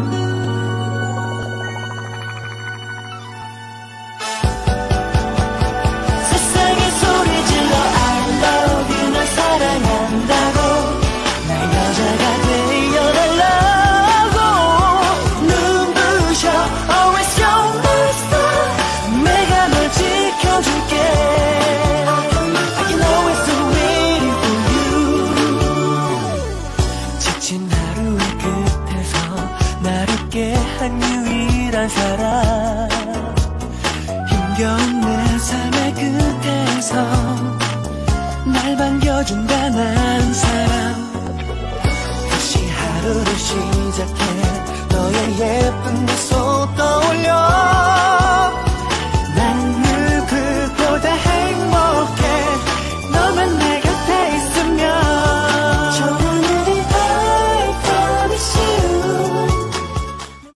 Oh, 난 유일한 사람. 힘겨운 내 삶의 끝에서 날 반겨준다 난 사람. 다시 하루를 시작해 너의 예쁜